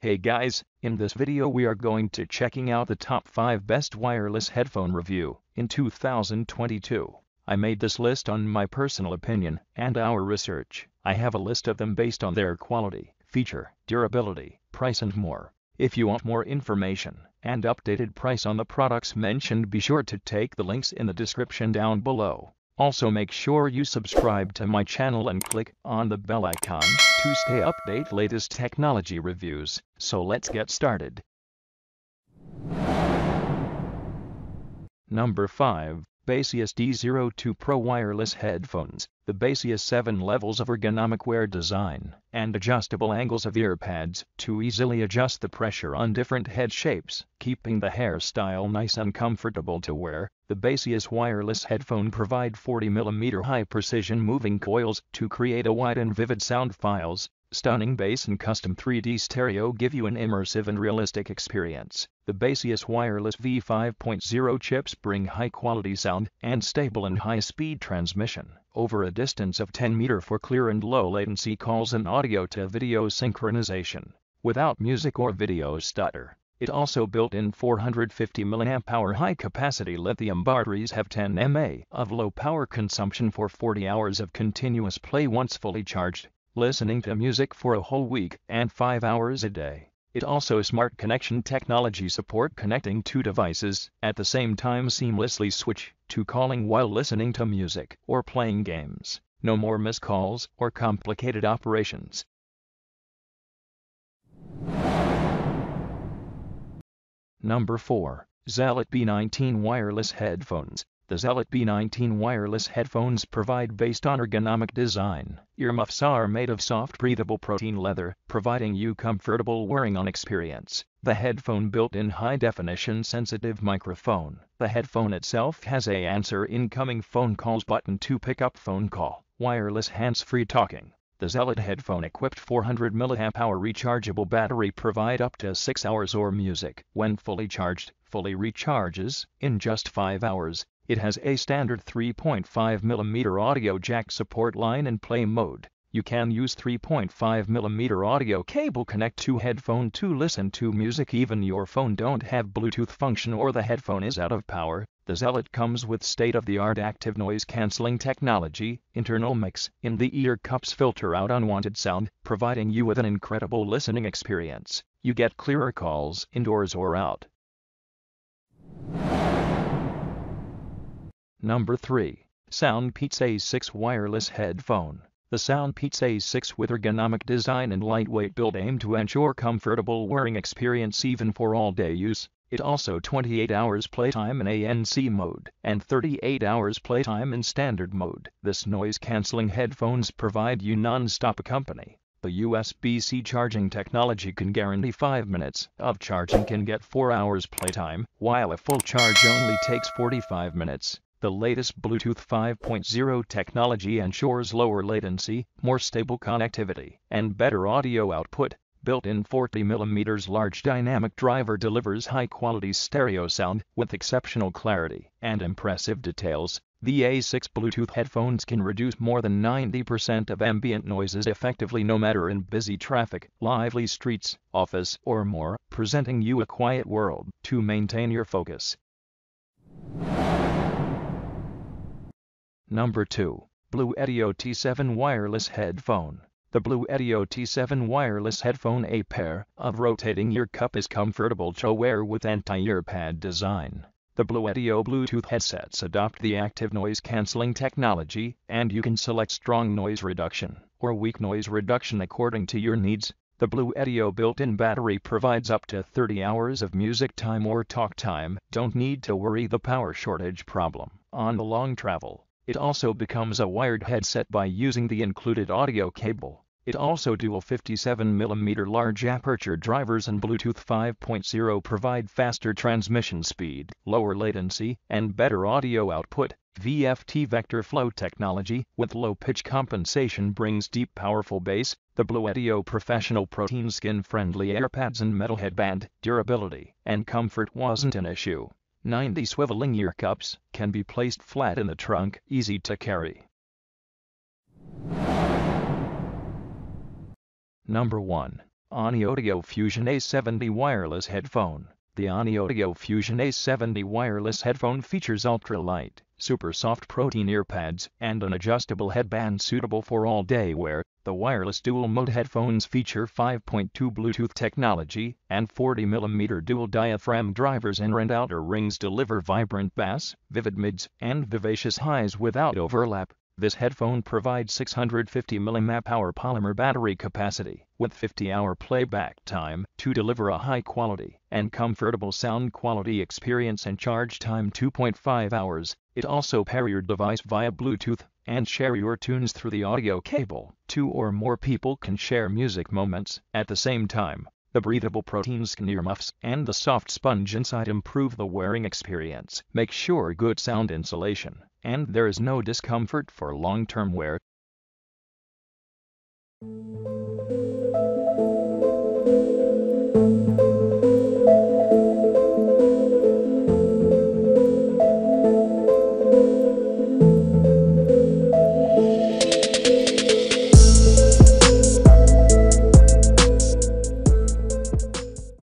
Hey guys, in this video we are going to checking out the top 5 best wireless headphone review in 2022. I made this list on my personal opinion and our research. I have a list of them based on their quality, feature, durability, price and more. If you want more information and updated price on the products mentioned be sure to take the links in the description down below. Also make sure you subscribe to my channel and click on the bell icon to stay update latest technology reviews. So let's get started. Number 5. Baseus D02 Pro Wireless Headphones. The Baseus 7 levels of ergonomic wear design and adjustable angles of earpads to easily adjust the pressure on different head shapes, keeping the hairstyle nice and comfortable to wear. The Baseus wireless headphone provide 40mm high precision moving coils to create a wide and vivid sound files Stunning bass and custom 3D stereo give you an immersive and realistic experience. The Baseus Wireless V5.0 chips bring high-quality sound and stable and high-speed transmission over a distance of 10 meter for clear and low latency calls and audio to video synchronization without music or video stutter. It also built in 450 mAh high-capacity lithium batteries have 10 mAh of low power consumption for 40 hours of continuous play once fully charged listening to music for a whole week and 5 hours a day. It also smart connection technology support connecting two devices at the same time seamlessly switch to calling while listening to music or playing games. No more missed calls or complicated operations. Number 4. Zealot B19 Wireless Headphones the Zealot B19 wireless headphones provide based on ergonomic design. Earmuffs are made of soft breathable protein leather, providing you comfortable wearing on experience. The headphone built-in high-definition sensitive microphone. The headphone itself has a answer incoming phone calls button to pick up phone call. Wireless hands-free talking. The Zealot headphone equipped 400 mAh rechargeable battery provide up to 6 hours or music. When fully charged, fully recharges in just 5 hours. It has a standard 3.5mm audio jack support line and play mode. You can use 3.5mm audio cable connect to headphone to listen to music even your phone don't have Bluetooth function or the headphone is out of power. The Zealot comes with state-of-the-art active noise cancelling technology, internal mix in the ear cups filter out unwanted sound, providing you with an incredible listening experience. You get clearer calls indoors or out. Number 3. SoundPeats A6 Wireless Headphone. The SoundPeats A6 with ergonomic design and lightweight build aim to ensure comfortable wearing experience even for all-day use. It also 28 hours playtime in ANC mode and 38 hours playtime in standard mode. This noise-canceling headphones provide you non-stop company. The USB-C charging technology can guarantee 5 minutes of charging can get 4 hours playtime, while a full charge only takes 45 minutes. The latest Bluetooth 5.0 technology ensures lower latency, more stable connectivity, and better audio output. Built-in 40mm large dynamic driver delivers high-quality stereo sound with exceptional clarity and impressive details. The A6 Bluetooth headphones can reduce more than 90% of ambient noises effectively no matter in busy traffic, lively streets, office, or more, presenting you a quiet world to maintain your focus. Number 2. Bluedio T7 Wireless Headphone. The Bluedio T7 wireless headphone A pair of rotating ear cup is comfortable to wear with anti-earpad design. The Bluedio Bluetooth headsets adopt the active noise cancelling technology, and you can select strong noise reduction or weak noise reduction according to your needs. The Bluedio built-in battery provides up to 30 hours of music time or talk time. Don't need to worry the power shortage problem on the long travel. It also becomes a wired headset by using the included audio cable. It also dual 57mm large aperture drivers and Bluetooth 5.0 provide faster transmission speed, lower latency, and better audio output. VFT vector flow technology with low pitch compensation brings deep powerful bass. The Bluedio professional protein skin friendly AirPads and metal headband durability and comfort wasn't an issue. 90 swiveling ear cups can be placed flat in the trunk, easy to carry. Number 1. Oneodio Fusion A70 Wireless Headphone The Oneodio Fusion A70 wireless headphone features ultra-light, super soft protein earpads and an adjustable headband suitable for all-day wear. The wireless dual-mode headphones feature 5.2 Bluetooth technology and 40mm dual diaphragm drivers and outer rings deliver vibrant bass, vivid mids, and vivacious highs without overlap. This headphone provides 650 mAh polymer battery capacity with 50-hour playback time to deliver a high-quality and comfortable sound quality experience and charge time 2.5 hours. It also pair your device via Bluetooth and share your tunes through the audio cable. Two or more people can share music moments at the same time. The breathable protein skin earmuffs and the soft sponge inside improve the wearing experience. Make sure good sound insulation and there is no discomfort for long-term wear.